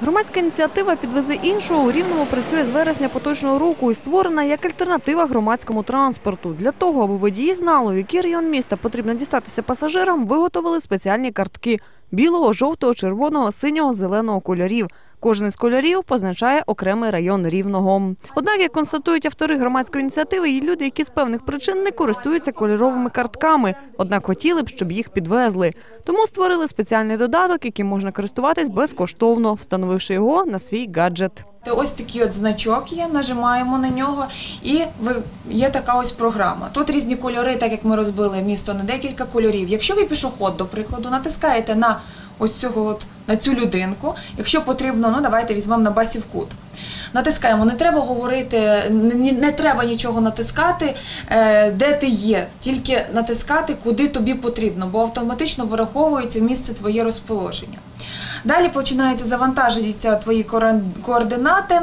Громадська ініціатива «Підвези іншого» у Рівному працює з вересня поточного року і створена як альтернатива громадському транспорту. Для того, аби водії знали, у який район міста потрібно дістатися пасажирам, виготовили спеціальні картки – білого, жовтого, червоного, синього, зеленого кольорів. Кожен із кольорів позначає окремий район Рівного. Однак, як констатують автори громадської ініціативи, є люди, які з певних причин не користуються кольоровими картками, однак хотіли б, щоб їх підвезли. Тому створили спеціальний додаток, яким можна користуватись безкоштовно, встановивши його на свій гаджет. Ось такий от значок є, нажимаємо на нього, і є така ось програма. Тут різні кольори, так як ми розбили місто на декілька кольорів. Якщо ви пішоход, до прикладу, натискаєте на ось цього от, на цю людинку, якщо потрібно, ну давайте візьмемо на басів кут. Натискаємо, не треба говорити, не, не- не треба нічого натискати, е, де ти є, тільки натискати, куди тобі потрібно, бо автоматично вираховується місце твоє розположення. Далі починається завантажуються твої координати.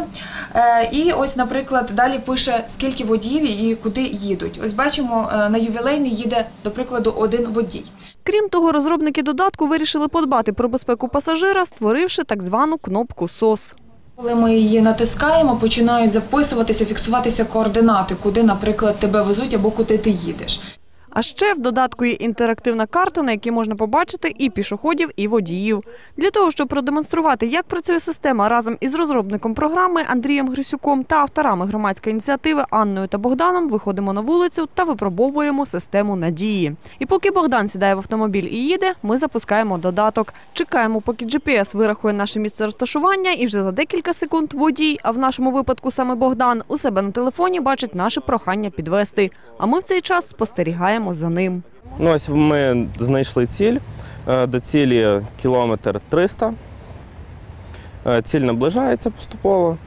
Е, І ось, наприклад, далі пише, скільки водіїв і куди їдуть. Ось бачимо, е, на ювілейний їде, до прикладу, один водій. Крім того, розробники додатку вирішили подбати про безпеку пасажира, створивши так звану кнопку СОС. Коли ми її натискаємо, починають записуватися, фіксуватися координати, куди, наприклад, тебе везуть або куди ти їдеш. А ще в додатку є інтерактивна карта, на якій можна побачити і пішоходів, і водіїв. Для того, щоб продемонструвати, як працює система разом із розробником програми Андрієм Грисюком та авторами громадської ініціативи Анною та Богданом, виходимо на вулицю та випробовуємо систему надії. І поки Богдан сідає в автомобіль і їде, ми запускаємо додаток. Чекаємо, поки GPS вирахує наше місце розташування, і вже за декілька секунд водій, а в нашому випадку саме Богдан, у себе на телефоні бачить наше прохання підвести. А ми в цей час спостерігаємо за ним. Ну, ось ми знайшли ціль. Е, До цілі кілометр 300. Е, Ціль наближається поступово.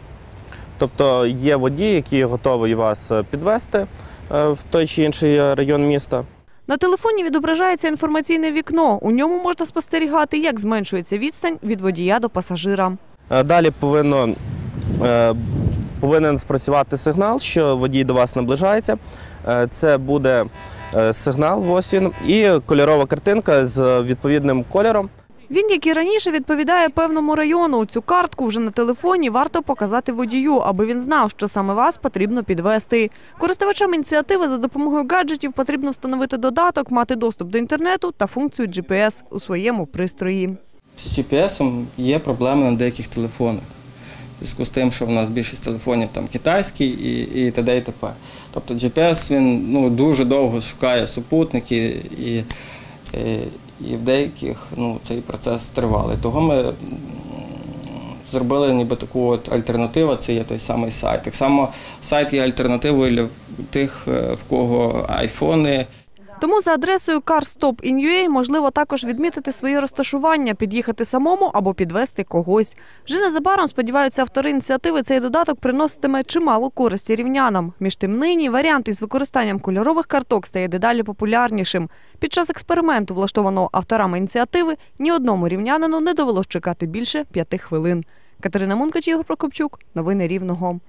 Тобто є водій, який готовий вас е, підвести в той чи інший район міста. На телефоні відображається інформаційне вікно. У ньому можна спостерігати, як зменшується відстань від водія до пасажира. Далі повинно, повинен спрацювати сигнал, що водій до вас наближається. Е, Це буде е, сигнал, ось він, і кольорова картинка з відповідним кольором. Він, як і раніше, відповідає певному району. Цю картку вже на телефоні варто показати водію, аби він знав, що саме вас потрібно підвести. Користувачам ініціативи за допомогою гаджетів потрібно встановити додаток, мати доступ до інтернету та функцію GPS у своєму пристрої. З GPS є проблеми на деяких телефонах. Зв'язку з тим, що в нас більшість телефонів там китайські і, і т.д. і т.п. Тобто GPS він ну, дуже довго шукає супутники і, і, і в деяких ну, цей процес тривалий. Того ми зробили ніби таку от альтернативу, це є той самий сайт. Так само сайт є альтернативою для тих, е, в кого айфони. Тому за адресою CarStop.in.ua можливо також відмітити своє розташування, під'їхати самому або підвести когось. Вже незабаром, сподіваються автори ініціативи, цей додаток приноситиме чимало користі рівнянам. Між тим нині варіант із використанням кольорових карток стає дедалі популярнішим. Під час експерименту, влаштованого авторами ініціативи, ні одному рівнянину не довелось чекати більше п'яти хвилин. Катерина Мункач, Ігор Прокопчук. Новини Рівного.